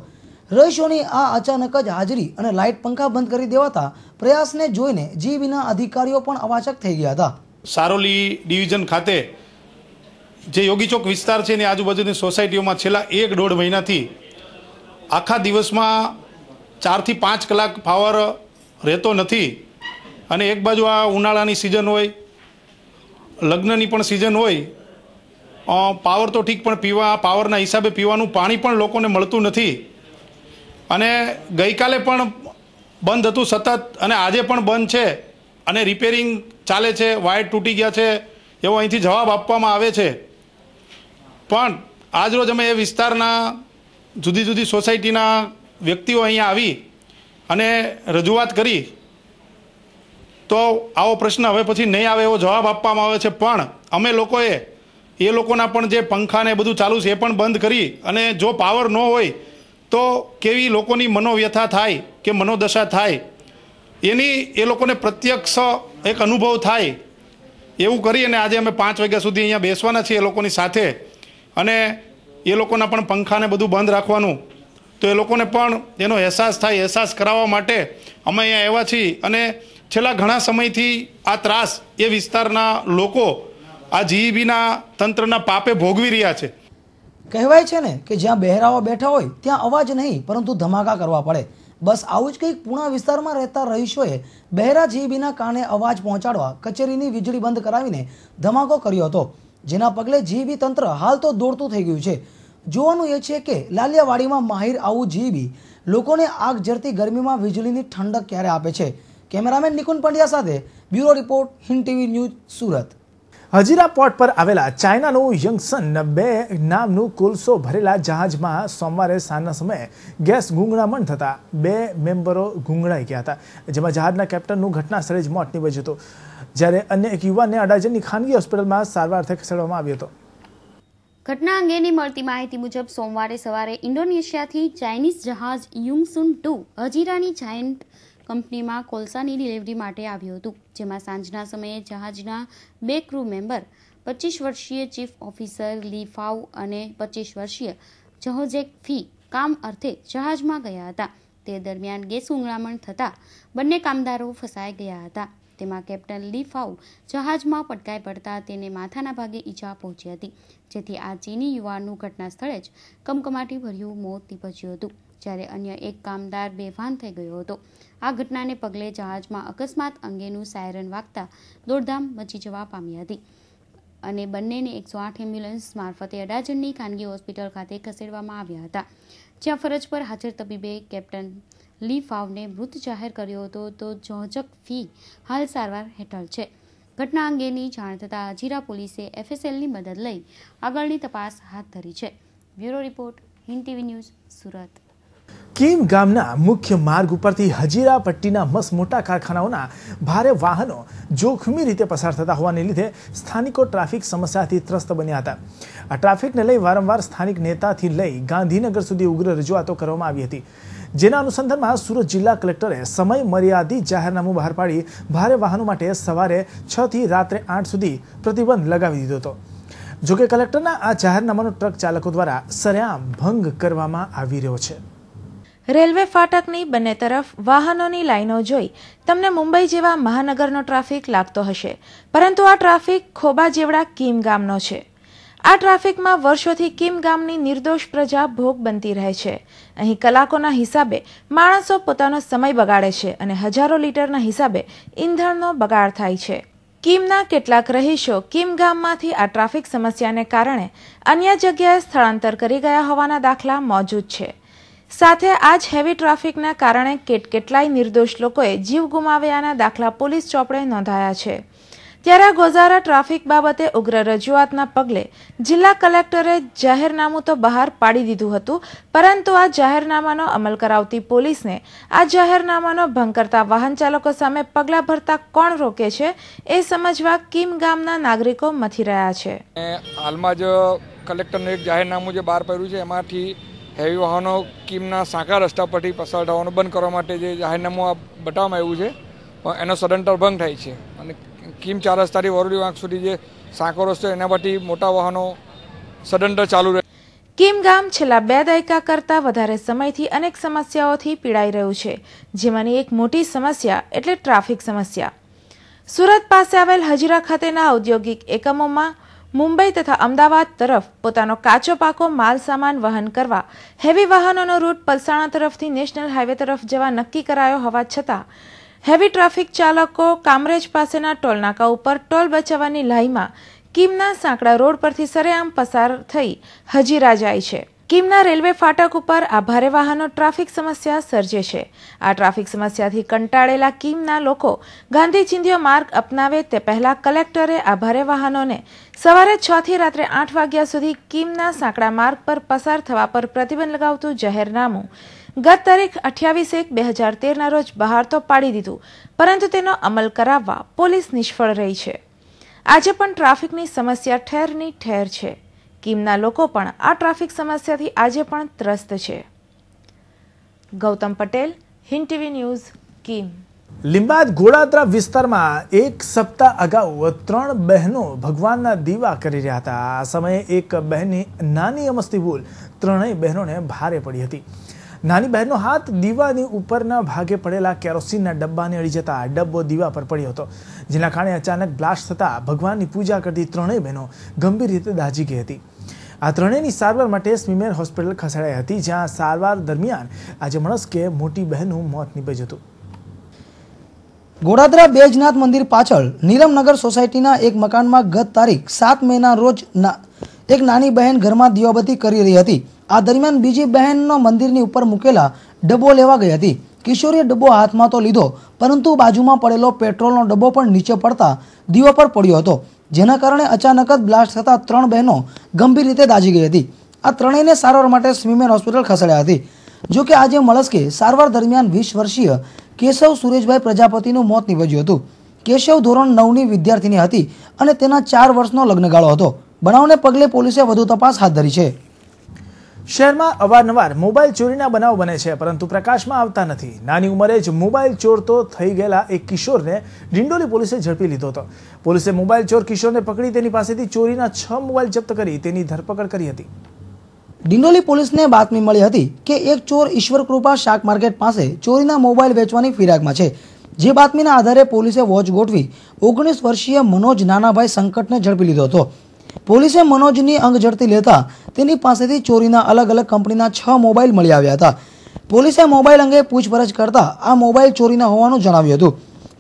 રહીશોની આ અચાનક જ હાજરી અને લાઇટ પંખા બંધ કરી દેવાતા પ્રયાસને જોઈને જીબીના અધિકારીઓ પણ અવાચક થઈ ગયા હતા. સારોલી ડિવિઝન ખાતે જે યોગી ચોક વિસ્તાર છે એની આજુબાજુની સોસાયટીઓમાં છેલ્લા એક દોઢ મહિનાથી આખા દિવસમાં ચારથી પાંચ કલાક પાવર રહેતો નથી અને એક બાજુ આ ઉનાળાની સિઝન હોય, લગ્નની પણ સિઝન હોય પાવર તો ઠીક પણ પીવા, પાવરના હિસાબે પીવાનું પાણી પણ લોકોને મળતું નથી. અને ગઈકાલે પણ બંધ હતું સતત અને આજે પણ બંધ છે અને રિપેરિંગ ચાલે છે, વાયર તૂટી ગયા છે, એવો અહીંથી જવાબ આપવામાં આવે છે. પણ આજરોજ અમે એ વિસ્તારના જુદી જુદી સોસાયટીના વ્યક્તિઓ અહીંયા આવી અને રજૂઆત કરી. તો આવો પ્રશ્ન હવે પછી નહીં આવે એવો જવાબ આપવામાં આવે છે, પણ અમે લોકોએ એ લોકોના પણ જે પંખા ને બધું ચાલુ છે એ પણ બંધ કરી અને જો પાવર ન હોય તો કેવી લોકોની મનોવ્યથા થાય કે મનોદશા થાય? એની એ લોકોને પ્રત્યક્ષ એક અનુભવ થાય. એવું કરી અને આજે અમે પાંચ વાગ્યા સુધી અહીંયા બેસવાના છીએ એ લોકોની સાથે. અને એ લોકોના પણ પંખાને બધું બંધ રાખવાનું. તો એ લોકોને પણ એનો અહેસાસ થાય, અહેસાસ કરાવવા માટે અમે અહીંયા આવ્યા છીએ. અને છેલ્લા ઘણા સમયથી આ ત્રાસ એ વિસ્તારના લોકો આ જીઈબીના તંત્રના પાપે ભોગવી રહ્યા છે. કહેવાય છે ને કે જ્યાં બહેરાઓ બેઠા હોય ત્યાં અવાજ નહીં, પરંતુ ધમાકા કરવા પડે. બસ આવું જ કંઈક પૂણા વિસ્તારમાં રહેતા રહીશોએ બહેરા જીબીના કાને અવાજ પહોંચાડવા કચેરીની વીજળી બંધ કરાવીને ધમાકો કર્યો હતો. જેના પગલે જીબી તંત્ર હાલ તો દોડતું થઈ ગયું છે. જોવાનું એ છે કે લાલિયાવાડીમાં માહિર આવું જીબી લોકોને આગ ઝરતી ગરમીમાં વીજળીની ઠંડક ક્યારે આપે છે? કેમેરામેન નિકુંજ પંડ્યા સાથે bureau report, Hind TV news, Surat. Hazira port પર આવેલા ચાઇનાનું યંગસન બે નામનું કોલસો ભરેલા જહાજમાં સોમવારે સાંજના સમયે ગેસ ગુંગળામણ થતા બે મેમ્બરો ગુંગળાઈ ગયા હતા. જેમાં જહાજના કેપ્ટનનું ઘટના સ્થળે જ મોત નીપજ્યું હતું. જ્યારે અન્ય એક યુવાનને અડાજણની ખાનગી હોસ્પિટલમાં સારવાર ખસેડવામાં આવ્યો હતો. ઘટના અંગેની મળતી માહિતી મુજબ સોમવારે સવારે ઇન્ડોનેશિયાથી ચાઇનીઝ જહાજ યુંગસુન ટુ હજીરાની જાયન્ટ કંપનીમાં કોલસાની ડિલિવરી માટે આવ્યું હતું, જેમાં સાંજના સમયે જહાજના બે ક્રૂ મેમ્બર, પચીસ વર્ષીય ચીફ ઓફિસર લી ફાઉ અને પચીસ વર્ષીય જહોજેક ફી કામ અર્થે જહાજમાં ગયા હતા. તે દરમિયાન ગેસ ઉંગળામણ થતાં બંને કામદારો ફસાઈ ગયા હતા. તેમાં કેપ્ટન લી ફાઉ જહાજમાં પટકાઈ પડતા તેને માથાના ભાગે ઈજા પહોંચી હતી, જેથી આ ચીની યુવાનનું ઘટના સ્થળે જ કમકમાટી ભર્યું મોત નીપજ્યું હતું, જ્યારે અન્ય એક કામદાર બેભાન થઈ ગયો હતો. આ ઘટનાને પગલે જહાજમાં અકસ્માત અંગેનું સાયરન વાગતા દોડધામ મચી જવા પામી હતી અને બંનેને એકસો આઠ એમ્બ્યુલન્સ મારફતે અડાજણની ખાનગી હોસ્પિટલ ખાતે ખસેડવામાં આવ્યા હતા, જ્યાં ફરજ પર હાજર તબીબે કેપ્ટન લી ફાવને મૃત જાહેર કર્યો હતો તો જોજક ફી હાલ સારવાર હેઠળ છે. ઘટના અંગેની જાણ થતાં હજીરા પોલીસે એફએસએલની મદદ લઈ આગળની તપાસ હાથ ધરી છે. Bureau report, Hind TV news, Surat. Kim ગામના મુખ્ય માર્ગ ઉપરથી હજીરા પટ્ટીના મસ મોટા કારખાનાઓના ભારે વાહનો જોખમી રીતે પસાર થતા હોવાને લીધે સ્થાનિકો ટ્રાફિક સમસ્યાથી ત્રસ્ત બન્યા હતા. આ ટ્રાફિકને લઈ વારંવાર સ્થાનિક નેતાથી લઈ ગાંધીનગર સુધી ઉગ્ર રજૂઆતો કરવામાં આવી હતી. જેના અનુસંધાનમાં સુરત જિલ્લા કલેક્ટરે સમય મર્યાદિત જાહેરનામું બહાર પાડી ભારે વાહનો માટે સવારે છ થી રાત્રે આઠ સુધી પ્રતિબંધ લગાવી દીધો હતો. જોકે કલેક્ટરના આ જાહેરનામાનો ટ્રક ચાલકો દ્વારા સરેઆમ ભંગ કરવામાં આવી રહ્યો છે. રેલવે ફાટકની બંને તરફ વાહનોની લાઈનો જોઈ તમને મુંબઈ જેવા મહાનગરનો ટ્રાફિક લાગતો હશે, પરંતુ આ ટ્રાફિક ખોબા જેવડા કીમ ગામનો છે. આ ટ્રાફિકમાં વર્ષોથી કીમ ગામની નિર્દોષ પ્રજા ભોગ બનતી રહે છે. અહીં કલાકોના હિસાબે માણસો પોતાનો સમય બગાડે છે અને હજારો લીટરના હિસાબે ઈંધણનો બગાડ થાય છે. કિમના કેટલાક રહીશો કિમ ગામમાંથી આ ટ્રાફિક સમસ્યાને કારણે અન્ય જગ્યાએ સ્થળાંતર કરી ગયા હોવાના દાખલા મોજૂદ છે. સાથે આ જ હેવી ટ્રાફિકના કારણે કેટ કેટલાય નિર્દોષ લોકોએ જીવ ગુમાવ્યાના દાખલા પોલીસ ચોપડે નોંધાયા છે. ત્યારે ગોઝારા ટ્રાફિક બાબતે ઉગ્ર રજૂઆતના પગલે જિલ્લા કલેક્ટરે જાહેરનામું તો બહાર પાડી દીધું હતું, પરંતુ આ જાહેરનામાનો અમલ કરાવતી પોલીસને આ જાહેરનામાનો ભંગ કરતા વાહન ચાલકો સામે પગલાં ભરતા કોણ રોકે છે એ સમજવા કિમ ગામના નાગરિકો મથી રહ્યા છે. હાલમાં જ કલેક્ટરનું એક જાહેરનામું જે બહાર પડ્યું છે, એમાંથી હેવી વાહનો કિમના સાંકા રસ્તા પરથી પસાર થવાનું બંધ કરવા માટે જે જાહેરનામું બતાવવામાં આવ્યું છે એનો સદંતર ભંગ થાય છે. અને કીમ ચાર રસ્તાથી વરોડી વાંક સુધી જે સાંકો રસ્તો એના પરથી મોટા વાહનો સદંતર ચાલુ રહે. કિમ ગામ છેલ્લા બે દાયકા કરતાં વધારે સમયથી અનેક સમસ્યાઓથી પીડાઈ રહ્યું છે, જેમાંની એક મોટી સમસ્યા એટલે ટ્રાફિક સમસ્યા. સુરત પાસે આવેલ હજીરા ખાતેના ઔદ્યોગિક એકમોમાં મુંબઈ તથા અમદાવાદ તરફ પોતાનો કાચો પાકો માલ સામાન વહન કરવા, હેવી વાહનોનો રૂટ પલસાણા તરફથી નેશનલ હાઈવે તરફ જવા નક્કી કરાયો હોવા છતાં હેવી ટ્રાફિક ચાલકો કામરેજ પાસેના ટોલનાકા ઉપર ટોલ બચાવવાની લાઈમાં કિમના સાંકડા રોડ પરથી સરેઆમ પસાર થઈ હજીરા જાય છે. કિમના રેલવે ફાટક ઉપર આ ભારે વાહનો ટ્રાફિક સમસ્યા સર્જે છે. આ ટ્રાફિક સમસ્યાથી કંટાળેલા કિમના લોકો ગાંધી ચિંધ્યો માર્ગ અપનાવે તે પહેલા કલેક્ટરે આ ભારે વાહનોને સવારે છ થી રાત્રે આઠ વાગ્યા સુધી કિમના સાંકડા માર્ગ પર પસાર થવા પર પ્રતિબંધ લગાવતું જાહેરનામું ગત તારીખ અઠ્યાવીસ એક બે હજાર તેરના રોજ બહાર તો પાડી દીધું, પરંતુ તેનો અમલ કરાવવા પોલીસ નિષ્ફળ રહી છે. આજે પણ ટ્રાફિકની સમસ્યા ઠેરની ઠેર છે. કિમના લોકો પણ આ ટ્રાફિક સમસ્યાથી આજે પણ ત્રસ્ત છે. Gautam Patel, Hind TV news, Kim. લીંબાદ Godadara વિસ્તારમાં એક સપ્તાહ અગાઉ ત્રણ બહેનો ભગવાનના દીવા કરી રહ્યા હતા. આ સમયે એક બહેનની નાની અમસ્તી ભૂલ ત્રણેય બહેનોને ભારે પડી હતી. નાની બહેનનો હાથ દીવાની ઉપરના ભાગે પડેલા કેરોસીનના ડબ્બાને અડી જતા ડબ્બો દીવા પર પડ્યો હતો, જેના કારણે અચાનક બ્લાસ્ટ થતા ભગવાનની પૂજા કરતી ત્રણેય બહેનો ગંભીર રીતે દાઝી ગઈ હતી. આ ત્રણેયની સારવાર માટે સ્મીમેર હોસ્પિટલ ખસેડાઈ હતી, જ્યાં સારવાર દરમિયાન આજે મણસ્કે મોટી બહેનનું મોત નીપજ્યું હતું. ગોડાદરા બેજનાથ મંદિર પાછળ નીલમનગર સોસાયટીના એક મકાનમાં ગત તારીખ સાત મેના રોજ ના- એક નાની બહેન ઘરમાં દીવાબત્તી કરી રહી હતી. આ દરમિયાન બીજી બહેનનો મંદિરની ઉપર મૂકેલા ડબ્બો લેવા ગઈ હતી. કિશોરીએ ડબ્બો હાથમાં તો લીધો, પરંતુ બાજુમાં પડેલો પેટ્રોલનો ડબ્બો પણ નીચે પડતા દીવા પર પડ્યો હતો, જેના કારણે અચાનક જ બ્લાસ્ટ થતા ત્રણ બહેનો ગંભીર રીતે દાઝી ગઈ હતી. આ ત્રણેયને સારવાર માટે સ્મીમેર હોસ્પિટલ ખસેડ્યા હતી. જો કે આજે મળસ્કે સારવાર દરમિયાન વીસ વર્ષીય કેશવ સુરેશભાઈ પ્રજાપતિનું મોત નીપજ્યું હતું. કેશવ ધોરણ નવની વિદ્યાર્થીની હતી અને તેના ચાર વર્ષનો લગ્નગાળો હતો. બનાવને પગલે પોલીસે વધુ તપાસ હાથ ધરી છે. શહેરમાં અવારનવાર મોબાઈલ ચોરીના બનાવ બને છે પરંતુ પ્રકાશમાં આવતા નથી. નાની ઉંમરે જ મોબાઈલ ચોર તો થઈ ગયેલા એક કિશોરને ડિંડોલી પોલીસે ઝડપી લીધો હતો. પોલીસે મોબાઈલ ચોર કિશોરને પકડી તેની પાસેથી ચોરીના છ મોબાઈલ જપ્ત કરી તેની ધરપકડ કરી હતી. ડિંડોલી પોલીસને બાતમી મળી હતી કે એક ચોર ઈશ્વર કૃપા શાક માર્કેટ પાસે ચોરીના મોબાઈલ વેચવાની ફિરાકમાં છે. જે બાતમીના આધારે પોલીસે વોચ ગોઠવી ઓગણીસ વર્ષીય મનોજ નાનાભાઈ સંકટને ઝડપી લીધો હતો. પોલીસે મનોજની અંગ ઝડપી લેતા તેની પાસેથી ચોરીના અલગ અલગ કંપનીના છ મોબાઈલ મળી આવ્યા હતા. પોલીસે મોબાઈલ અંગે પૂછપરછ કરતા આ મોબાઈલ ચોરીના હોવાનું જણાવ્યું હતું.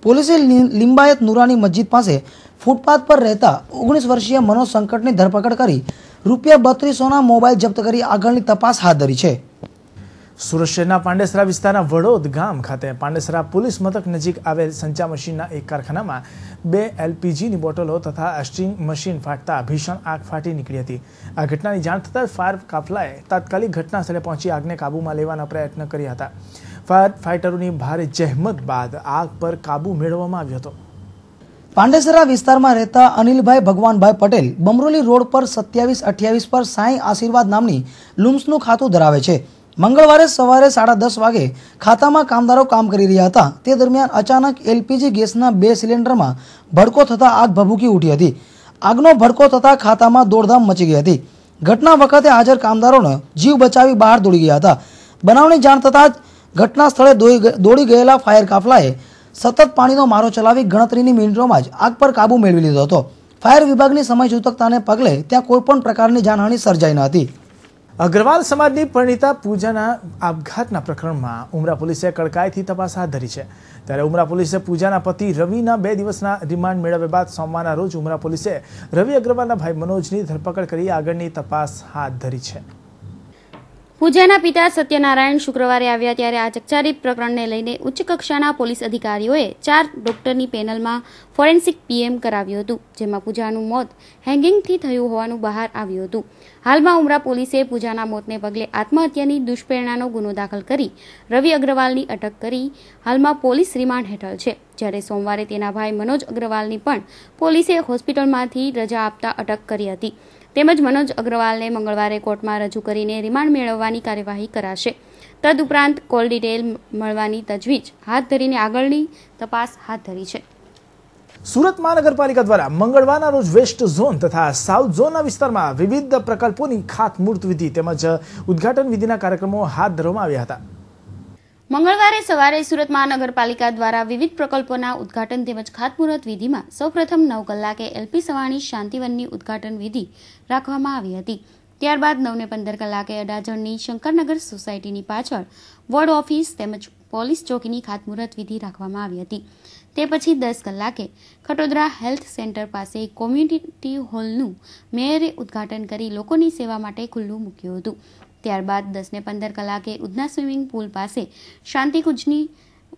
પોલીસે લિંબાયત નુરાની મસ્જિદ પાસે ફૂટપાથ પર રહેતા ઓગણીસ વર્ષીય મનોજ સંકટની ધરપકડ કરી રૂપિયા બત્રીસોના મોબાઈલ જપ્ત કરી આગળની તપાસ હાથ ધરી છે. સુરત શહેરના પાંડેસરા વિસ્તારના વડોદ ગામ ખાતે પાંડેસરા પોલીસ મથક નજીક આવેલ સંચા મશીનના એક કારખાનામાં બે એલપીજીની બોટલો તથા સ્ટ્રીંગ મશીન ફાટતા ભીષણ આગ ફાટી નીકળી હતી. આ ઘટનાની જાણ થતાં ફાયર કાફલાએ તાત્કાલિક ઘટના સ્થળે પહોંચી આગને કાબૂમાં લેવાના પ્રયત્ન કર્યા હતા. ફાયર ફાઇટરોની ભારે જહેમત બાદ આગ પર કાબૂ મેળવવામાં આવ્યો હતો. પાંડેસરા વિસ્તારમાં રહેતા અનિલભાઈ ભગવાનભાઈ પટેલ બમરોલી રોડ પર સત્યાવીસ અઠ્યાવીસ પર સાંઈ આશીર્વાદ નામની લુમ્સનું ખાતું ધરાવે છે. મંગળવારે સવારે સાડા દસ વાગે ખાતામાં કામદારો કામ કરી રહ્યા હતા. તે દરમિયાન અચાનક એલપીજી ગેસના બે સિલિન્ડરમાં ભડકો થતાં આગ ભભૂકી ઉઠી હતી. આગનો ભડકો થતાં ખાતામાં દોડધામ મચી ગઈ હતી. ઘટના વખતે હાજર કામદારોને જીવ બચાવી બહાર દોડી ગયા હતા. બનાવની જાણ થતાં જ ઘટના સ્થળે દોડી ગયેલા ફાયર કાફલાએ સતત પાણીનો મારો ચલાવી ગણતરીની મિનિટોમાં જ આગ પર કાબુ મેળવી લીધો હતો. ફાયર વિભાગની સમય સૂચકતાને પગલે ત્યાં કોઈપણ પ્રકારની જાનહાની સર્જાઈ ન હતી. અગ્રવાલ સમાજની પરિણીતા પૂજાના આપઘાતના પ્રકરણમાં ઉમરા પોલીસે કડકાઈથી તપાસ હાથ ધરી છે. ત્યારે ઉમરા પોલીસે પૂજાના પતિ રવિના બે દિવસના રિમાન્ડ મેળવ્યા બાદ સોમવારના રોજ ઉમરા પોલીસે રવિ અગ્રવાલના ભાઈ મનોજની ધરપકડ કરી આગળની તપાસ હાથ ધરી છે. પૂજાના પિતા સત્યનારાયણ શુક્રવારે આવ્યા ત્યારે આ ચકચારિત પ્રકરણને લઈને ઉચ્ચ કક્ષાના પોલીસ અધિકારીઓએ ચાર ડોક્ટરની પેનલમાં ફોરેન્સિક પીએમ કરાવ્યું હતું, જેમાં પૂજાનું મોત હેંગિંગથી થયું હોવાનું બહાર આવ્યું હતું. હાલમાં ઉમરા પોલીસે પૂજાના મોતને પગલે આત્મહત્યાની દુષ્પ્રેરણાનો ગુનો દાખલ કરી રવિ અગ્રવાલની અટક કરી હાલમાં પોલીસ રિમાન્ડ હેઠળ છે. જ્યારે સોમવારે તેના ભાઈ મનોજ અગ્રવાલની પણ પોલીસે હોસ્પિટલમાંથી રજા આપતા અટક કરી હતી. તેમજ મનોજ અગ્રવાલને મંગળવારે કોર્ટમાં રજૂ કરીને રિમાન્ડ મેળવવાની કાર્યવાહી કરાશે. તદુપરાંત કોલ ડિટેલ મળવાની તજવીજ. હાથ ધરીને આગળની તપાસ હાથ ધરી છે. સુરત મહાનગરપાલિકા દ્વારા મંગળવારના રોજ વેસ્ટ ઝોન તથા સાઉથ ઝોનના વિસ્તારમાં વિવિધ પ્રકલ્પોની ખાતમુહૂર્ત વિધિ તેમજ ઉદ્ઘાટન વિધિના કાર્યક્રમો હાથ ધરવામાં આવ્યા હતા. મંગળવારે સવારે સુરત મહાનગરપાલિકા દ્વારા વિવિધ પ્રકલ્પોના ઉદ્ઘાટન તેમજ ખાતમુહૂર્ત વિધિમાં સૌપ્રથમ નવ કલાકે એલપી સવાણી શાંતિવનની ઉદ્ઘાટન વિધિ રાખવામાં આવી હતી. ત્યારબાદ નવને પંદર કલાકે અડાજણની શંકરનગર સોસાયટીની પાછળ વોર્ડ ઓફિસ તેમજ પોલીસ ચોકીની ખાતમુહૂર્ત વિધિ રાખવામાં આવી હતી. તે પછી દસ કલાકે ખટોદરા હેલ્થ સેન્ટર પાસે કોમ્યુનિટી હોલનું મેયરે ઉદ્ઘાટન કરી લોકોની સેવા માટે ખુલ્લું મૂક્યું હતું. ત્યારબાદ દસને પંદર કલાકે ઉધના સ્વિમિંગ પુલ પાસે શાંતિકુંજની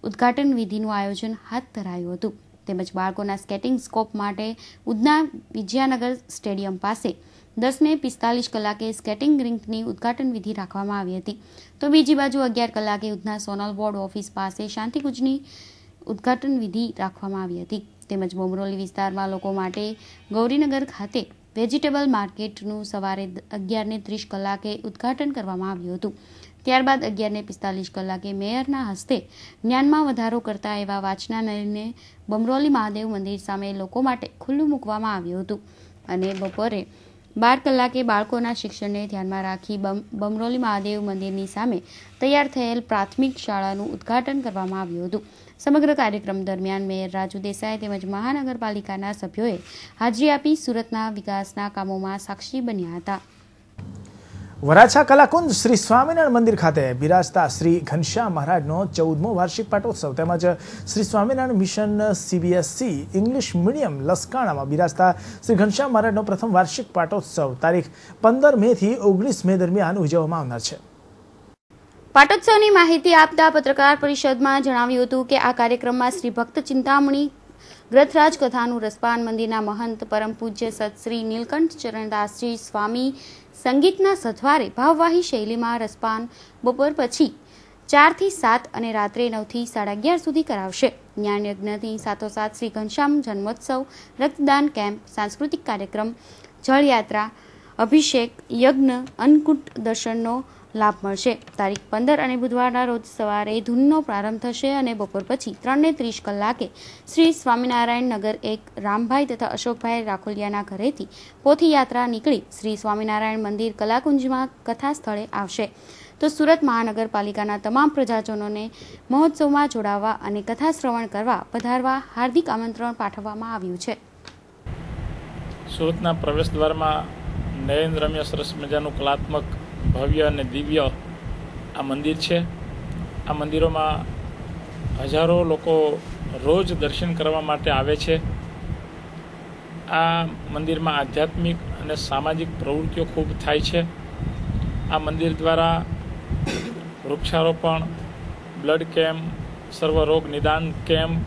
ઉદ્ઘાટન વિધિનું આયોજન હાથ ધરાયું હતું. તેમજ બાળકોના સ્કેટિંગ સ્કોપ માટે ઉધના વિજયાનગર સ્ટેડિયમ પાસે દસને પિસ્તાલીસ કલાકે સ્કેટિંગ રિંકની ઉદ્ઘાટન વિધિ રાખવામાં આવી હતી. તો બીજી બાજુ અગિયાર કલાકે ઉધના સોનલ બોર્ડ ઓફિસ પાસે શાંતિકુંજની ઉદ્ઘાટન વિધિ રાખવામાં આવી હતી. તેમજ બોમરોલી વિસ્તારમાં લોકો માટે ગૌરીનગર ખાતે વેજીટેબલ માર્કેટનું સવારે અગિયારને ત્રીસ કલાકે ઉદ્ઘાટન કરવામાં આવ્યું હતું. ત્યારબાદ અગિયારને પિસ્તાલીસ કલાકે મેયરના હસ્તે જ્ઞાનમાં વધારો કરતા એવા વાંચનાલયને બમરોલી મહાદેવ મંદિર સામે લોકો માટે ખુલ્લું મૂકવામાં આવ્યું હતું. અને બપોરે બાર કલાકે બાળકોના શિક્ષણને ધ્યાનમાં રાખી બમરોલી મહાદેવ મંદિરની સામે તૈયાર થયેલ પ્રાથમિક શાળાનું ઉદ્ઘાટન કરવામાં આવ્યું હતું. સમગ્ર કાર્યક્રમ દરમિયાન મેયર રાજુ દેસાઈ તેમજ મહાનગરપાલિકાના સભ્યોએ હાજરી આપી સુરતના વિકાસના કામોમાં સાક્ષી બન્યા હતા. વરાછા કલાકુંજ શ્રી સ્વામિનારાયણ મંદિર ખાતે બિરાજતા શ્રી ઘનશ્યામ મહારાજનો ચૌદમો વાર્ષિક પાટોત્સવ તેમજ Shri Swaminarayan mission CBSC English medium લસકાણામાં બિરાજતા શ્રી ઘનશ્યામ મહારાજનો પ્રથમ વાર્ષિક પાટોત્સવ તારીખ પંદર મેથી ઓગણીસ મે દરમિયાન ઉજવવામાં આવનાર છે. પાટોત્સવની માહિતી આપતા પત્રકાર પરિષદમાં જણાવ્યું હતું કે આ કાર્યક્રમમાં શ્રી ભક્ત ચિંતામણી, ગ્રથરાજ કથાનું રસપાન મંદિરના મહંત પરમ પૂજ્ય સત શ્રી નીલકંઠ ચરણદાસજી સ્વામી સંગીતના સથવારે ભાવવાહી શૈલીમાં રસપાન બપોર પછી ચારથી સાત અને રાત્રે નવથી સાડા અગિયાર સુધી કરાવશે. જ્ઞાન યજ્ઞની સાથોસાથ શ્રી ઘનશ્યામ જન્મોત્સવ, રક્તદાન કેમ્પ, સાંસ્કૃતિક કાર્યક્રમ, જળયાત્રા, અભિષેક, યજ્ઞ, અન્નકૂટ દર્શનનો લાભ મળશે. તારીખ પંદર અને બુધવારના રોજ સવારે ધૂનનો પ્રારંભ થશે અને બપોર પછી ત્રણને ત્રીસ કલાકે શ્રી સ્વામિનારાયણ નગર એક રામભાઈ તથા અશોકભાઈ રાખોલિયાના ઘરેથી પોથી યાત્રા નીકળી શ્રી સ્વામિનારાયણ મંદિર કલાકુંજમાં કથા સ્થળે આવશે. તો સુરત મહાનગરપાલિકાના તમામ પ્રજાજનોને મહોત્સવમાં જોડાવા અને કથા શ્રવણ કરવા પધારવા હાર્દિક આમંત્રણ પાઠવવામાં આવ્યું છે. સુરતના પ્રવેશ દ્વારમાં નયન રમ્ય સરસ મજાનું કલાત્મક ભવ્ય અને દિવ્ય આ મંદિર છે. આ મંદિરોમાં હજારો લોકો રોજ દર્શન કરવા માટે આવે છે. આ મંદિરમાં આધ્યાત્મિક અને સામાજિક પ્રવૃત્તિઓ ખૂબ થાય છે. આ મંદિર દ્વારા વૃક્ષારોપણ, બ્લડ કેમ્પ સર્વરોગ નિદાન કેમ્પ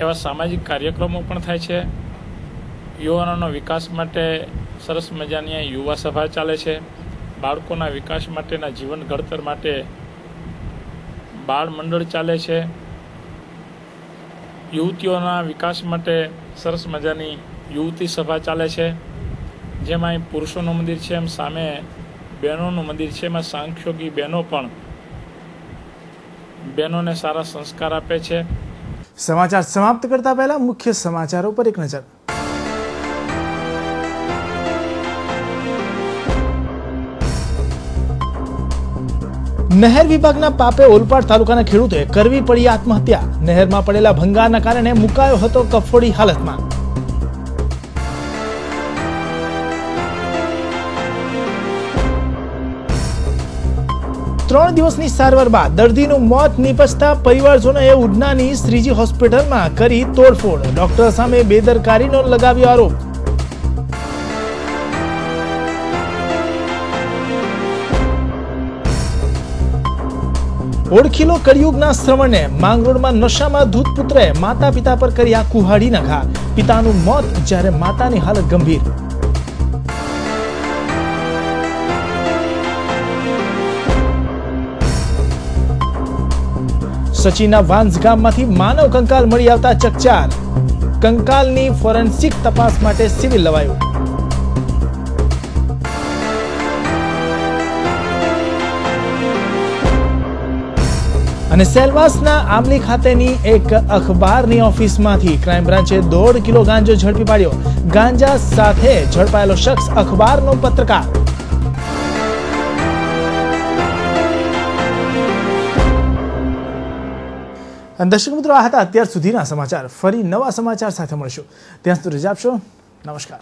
એવા સામાજિક કાર્યક્રમો પણ થાય છે. યુવાનોનો વિકાસ માટે સરસ મજાની યુવા સભા ચાલે છે. બાળકોના વિકાસ માટેના જીવન ઘડતર માટે બાળ મંડળ ચાલે છે. યુવતીઓના વિકાસ માટે સરસ મજાની યુવતી સભા ચાલે છે. જેમાં અહીં પુરુષોનું મંદિર છે, એમ સામે બહેનોનું મંદિર છે. એમાં સાંખ્યોગી બહેનો પણ બહેનોને સારા સંસ્કાર આપે છે. સમાચાર સમાપ્ત કરતા પહેલા મુખ્ય સમાચારો પર એક નજર. નહેર વિભાગના પાપે ઓલપાડ તાલુકાના ખેડૂતે કરવી પડી આત્મહત્યા. નહેરમાં પડેલા ભંગારના કારણે મુકાયો હતો કફોડી હાલતમાં. ત્રણ દિવસની સારવાર બાદ દર્દીનું મોત નીપજતા પરિવારજનોએ ઉડનાની શ્રીજી હોસ્પિટલમાં કરી તોડફોડ. ડોક્ટર સામે બેદરકારીનો લગાવ્યો આરોપ. ઓળખીલો કળિયુગના શ્રવણે માંગરોળમાં નશામાં ધૂત પુત્રએ માતા પિતા પર કર્યા કુહાડીના ઘા. પિતાનું મોત જ્યારે માતાની હાલત ગંભીર. સચીના વાંસ ગામમાંથી માનવ કંકાલ મળી આવતા ચકચાર. કંકાલની ફોરેન્સિક તપાસ માટે સિવિલ લવાયું. અને સેલવાસના આમલી ખાતેની એક અખબારની ઓફિસમાંથી ક્રાઇમ બ્રાન્ચે દોઢ કિલો ગાંજો ઝડપી પાડ્યો. ગાંજા સાથે ઝડપાયેલો શખ્સ અખબારનો પત્રકાર. દર્શક મિત્રો, આ હતા અત્યાર સુધીના સમાચાર. ફરી નવા સમાચાર સાથે મળશું. ત્યાં સુધી રજા આપશો નમસ્કાર.